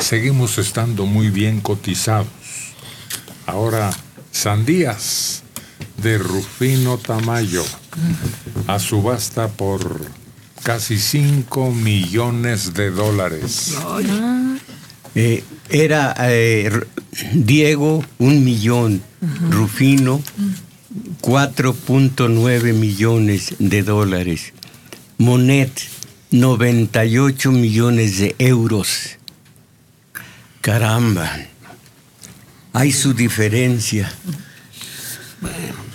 seguimos estando muy bien cotizados. Ahora, sandías de Rufino Tamayo a subasta por casi 5 millones de dólares. Eh, era eh, Diego un millón, Rufino 4.9 millones de dólares, Monet 98 millones de euros. Caramba, hay su diferencia.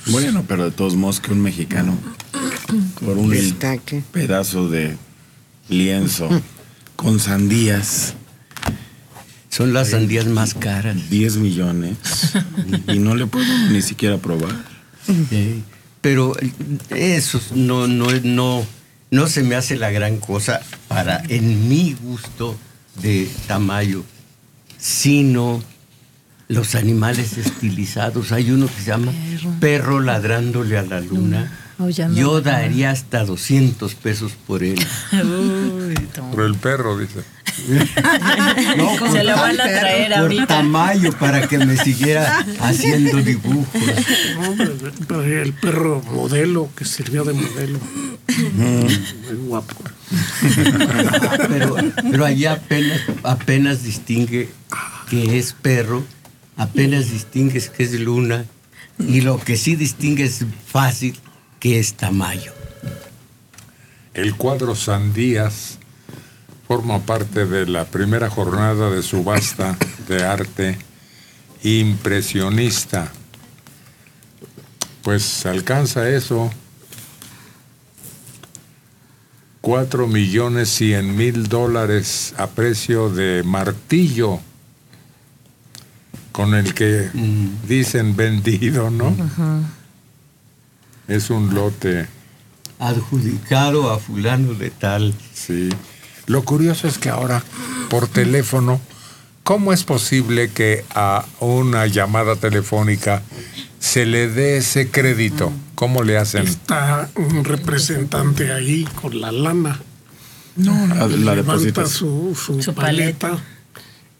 Bueno, pero de todos modos que un mexicano por un Destaque. pedazo de lienzo con sandías, Son las sandías más caras. 10 millones, y no le puedo ni siquiera probar. Sí, Pero eso no, no, no, no se me hace la gran cosa para, en mi gusto de Tamayo, sino los animales estilizados. Hay uno que se llama Perro ladrándole a la luna. Yo daría hasta 200 pesos por él. Uy. Por el perro, dice. No, Se lo van a traer por ahorita. Tamayo para que me siguiera haciendo dibujos. No, el perro modelo que sirvió de modelo. Muy guapo. pero, pero allá apenas, apenas distingue que es perro, apenas distingues que es luna, y lo que sí distingue es fácil que es tamaño. El cuadro Sandías forma parte de la primera jornada de subasta de arte impresionista. Pues alcanza eso. Cuatro millones cien mil dólares a precio de martillo con el que dicen vendido, ¿no? Es un lote. Adjudicado a fulano de tal. Sí. Lo curioso es que ahora, por teléfono, ¿cómo es posible que a una llamada telefónica se le dé ese crédito? ¿Cómo le hacen? Está un representante ahí con la lana. No, la, la levanta su, su, Su paleta,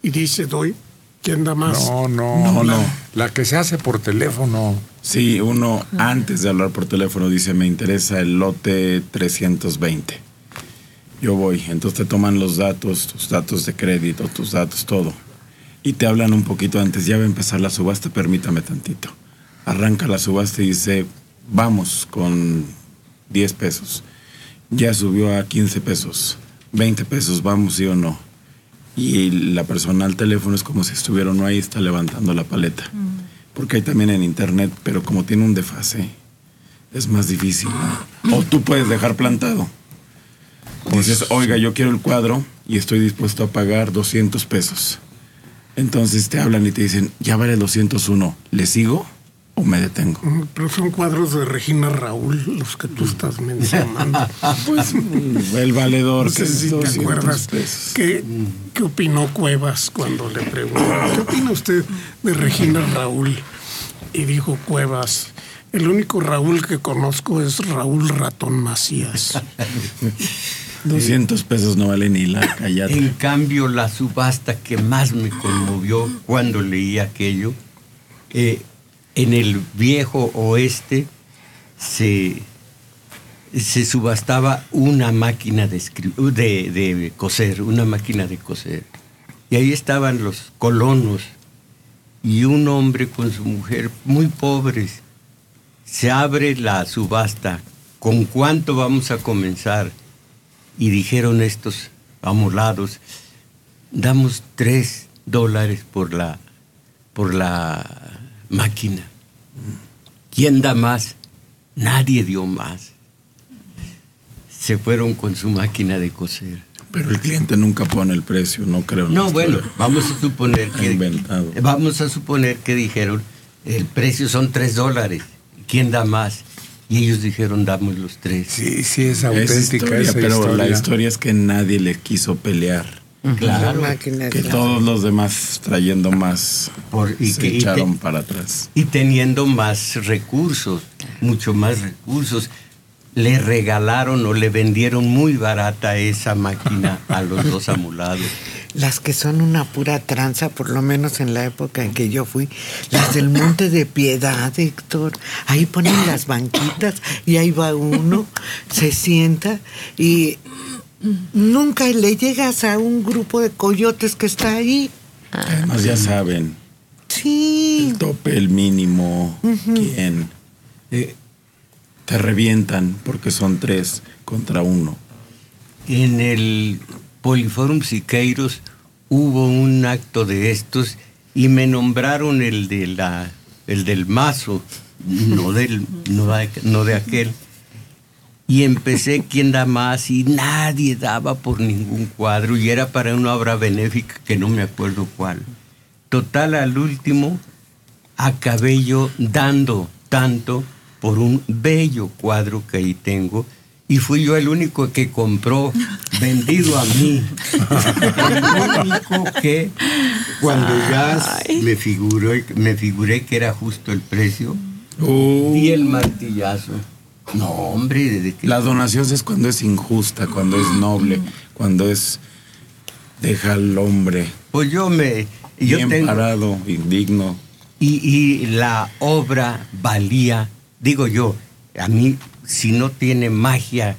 y dice, doy, ¿quién da más? No, no, No, la, no. la que se hace por teléfono. Sí, uno antes de hablar por teléfono dice, me interesa el lote 320. Yo voy, entonces te toman los datos, tus datos de crédito, tus datos, todo. Y te hablan un poquito antes, ya va a empezar la subasta, permítame tantito. Arranca la subasta y dice, vamos con 10 pesos. Ya subió a 15 pesos, 20 pesos, vamos sí o no. Y la persona al teléfono es como si estuviera uno ahí, está levantando la paleta. Porque hay también en internet, pero como tiene un desfase, es más difícil. ¿no? O tú puedes dejar plantado. Dices, oiga, yo quiero el cuadro y estoy dispuesto a pagar 200 pesos. Entonces te hablan y te dicen, ya vale 201, ¿le sigo o me detengo? Pero son cuadros de Regina Raúl los que tú estás mencionando. Pues el valedor No sé si te 200 acuerdas. ¿Qué, ¿Qué opinó Cuevas cuando le preguntaron? ¿Qué opina usted de Regina Raúl? Y dijo Cuevas, el único Raúl que conozco es Raúl Ratón Macías. 200 pesos no vale ni la callata. En cambio, la subasta que más me conmovió cuando leí aquello, eh, en el viejo oeste se, se subastaba una máquina de, escri- de, de coser, una máquina de coser. Y ahí estaban los colonos y un hombre con su mujer muy pobres. Se abre la subasta. ¿Con cuánto vamos a comenzar? Y dijeron estos amolados, damos tres dólares por la, por la máquina. ¿Quién da más? Nadie dio más. Se fueron con su máquina de coser. Pero el cliente nunca pone el precio, no creo. No, bueno, vamos a suponer que Inventado. vamos a suponer que dijeron el precio son tres dólares. ¿Quién da más? Y ellos dijeron damos los tres. Sí, sí, es Es auténtica historia, esa pero historia. la historia es que nadie le quiso pelear. Claro. La máquina Que de- todos los demás trayendo más Por- y se que- y echaron te- para atrás. y teniendo más recursos, mucho más recursos. Le regalaron o le vendieron muy barata esa máquina a los dos amulados. las que son una pura tranza, por lo menos en la época en que yo fui, las del Monte de Piedad, Héctor. Ahí ponen las banquitas y ahí va uno, se sienta y nunca le llegas a un grupo de coyotes que está ahí. Además ya saben, Sí. el tope, el mínimo, quién. Eh, Te revientan porque son tres contra uno. en el Poliforum Siqueiros hubo un acto de estos y me nombraron el de la el del mazo, no del no, de- no de aquel. Y empecé quién da más y nadie daba por ningún cuadro y era para una obra benéfica que no me acuerdo cuál. Total al último acabé yo dando tanto por un bello cuadro que ahí tengo y fui yo el único que compró vendido a mí. El único que cuando ya me figuré, me figuré que era justo el precio, di el martillazo. No, hombre, desde que La donación es cuando es injusta, cuando es noble, cuando es deja al hombre pues yo me yo bien tengo parado, indigno. y, y la obra valía, digo yo, a mí si no tiene magia,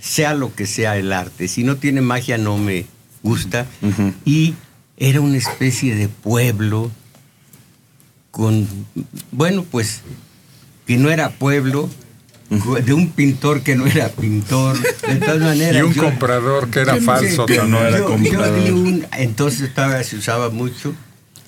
sea lo que sea el arte, si no tiene magia no me gusta. Ujú. Y era una especie de pueblo con, bueno, pues, que no era pueblo, de un pintor que no era pintor, de todas maneras. Y un yo- comprador que era yo- falso que no era yo- yo comprador. di un- entonces estaba, se usaba mucho.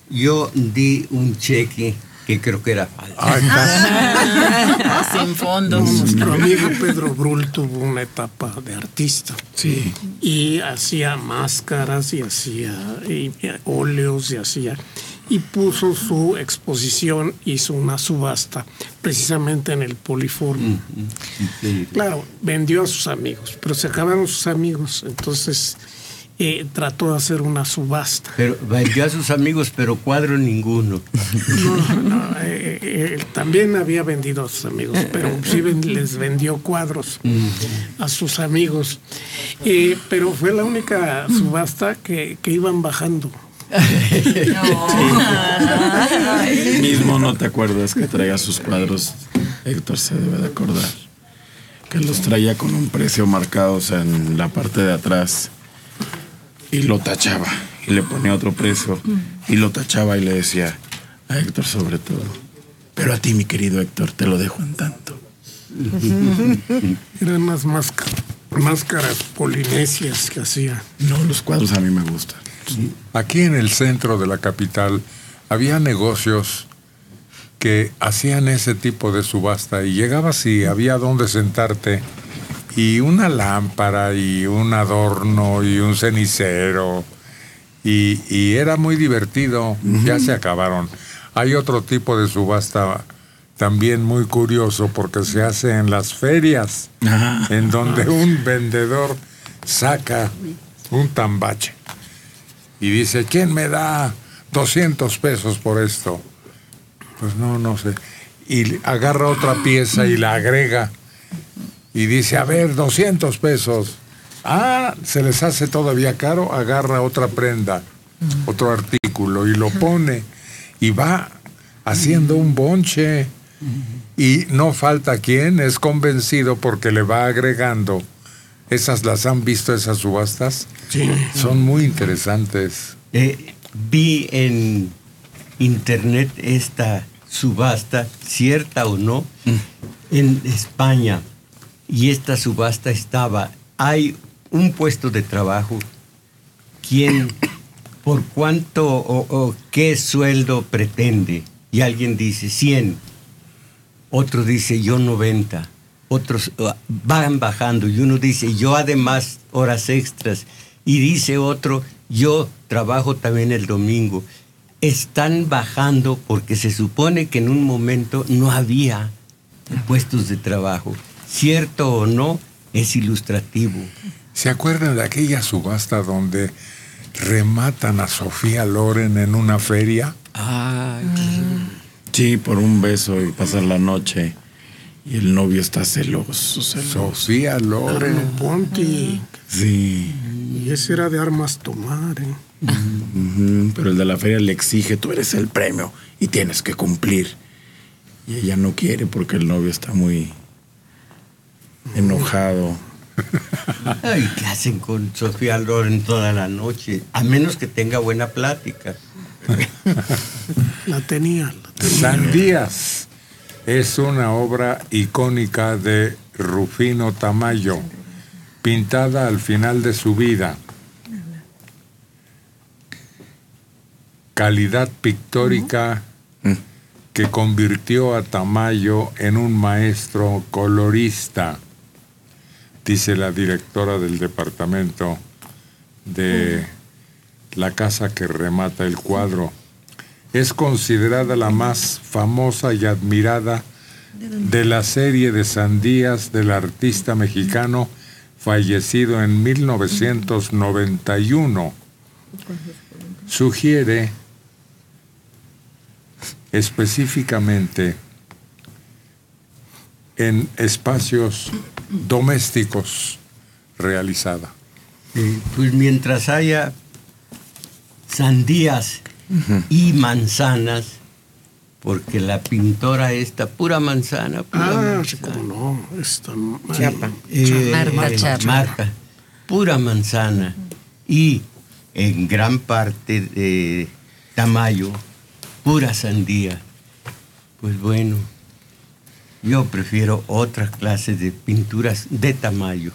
Yo di un cheque que creo que era falso. Ay, ca- Sin fondo. Nuestro amigo Pedro Brul tuvo una etapa de artista Sí. y hacía máscaras y hacía y- y óleos y hacía y puso su exposición, hizo una subasta precisamente en el Poliforum. Sí. Claro, vendió a sus amigos, pero se acabaron sus amigos, entonces eh, trató de hacer una subasta. Pero vendió a sus amigos, pero cuadro ninguno. No, no, eh, eh, también había vendido a sus amigos, pero sí ven- les vendió cuadros a sus amigos. Eh, pero fue la única subasta que, que iban bajando. Mismo no te acuerdas que traía sus cuadros. Héctor se debe de acordar. Que los traía con un precio marcado o sea, en la parte de atrás. Y lo tachaba. Y le ponía otro precio. Y lo tachaba y le decía a Héctor sobre todo. Pero a ti, mi querido Héctor, te lo dejo en tanto. Eran unas másca- máscaras polinesias que hacía. No, los cuadros a mí me gustan. Aquí en el centro de la capital había negocios que hacían ese tipo de subasta y llegabas y había donde sentarte y una lámpara y un adorno y un cenicero y, y era muy divertido, ya se acabaron. Hay otro tipo de subasta también muy curioso porque se hace en las ferias, Ah. en donde un vendedor saca un tambache y dice, ¿quién me da 200 pesos por esto? Pues no, no sé. Y agarra otra pieza y la agrega y dice, a ver, 200 pesos. Ah, se les hace todavía caro, agarra otra prenda, otro artículo y lo pone y va haciendo un bonche. Y no falta quien es convencido porque le va agregando. ¿Esas las han visto, esas subastas? Sí. Son muy interesantes. Eh, vi en internet esta subasta, cierta o no, en España. Y esta subasta estaba, hay un puesto de trabajo, ¿quién, por cuánto o, qué sueldo pretende? Y alguien dice 100, otro dice yo 90, otros uh, van bajando y uno dice yo además horas extras y dice otro yo trabajo también el domingo. Están bajando porque se supone que en un momento no había puestos de trabajo. Cierto o no, es ilustrativo. ¿Se acuerdan de aquella subasta donde rematan a Sofía Loren en una feria? Sí, por un beso y pasar la noche. Y el novio está celoso, celoso. Sofía Loren. Arno Ponti. Sí. Y ese era de armas tomar, ¿eh? Pero el de la feria le exige, tú eres el premio y tienes que cumplir. Y ella no quiere porque el novio está muy enojado. Ay, ¿qué hacen con Sofía Loren toda la noche? A menos que tenga buena plática. La tenía, la tenía. Sandías es una obra icónica de Rufino Tamayo, pintada al final de su vida. Calidad pictórica que convirtió a Tamayo en un maestro colorista, dice la directora del departamento de la casa que remata el cuadro es considerada la más famosa y admirada de la serie de sandías del artista mexicano fallecido en 1991. Sugiere específicamente en espacios domésticos realizada. Eh, pues mientras haya sandías y manzanas, porque la pintora esta, pura manzana, pura Ah, sí, manzana. no. Esta, Chapa. Eh, Marta eh, Chapa. Marta, pura manzana. Y en gran parte de Tamayo, pura sandía. Pues bueno, yo prefiero otras clases de pinturas de Tamayo.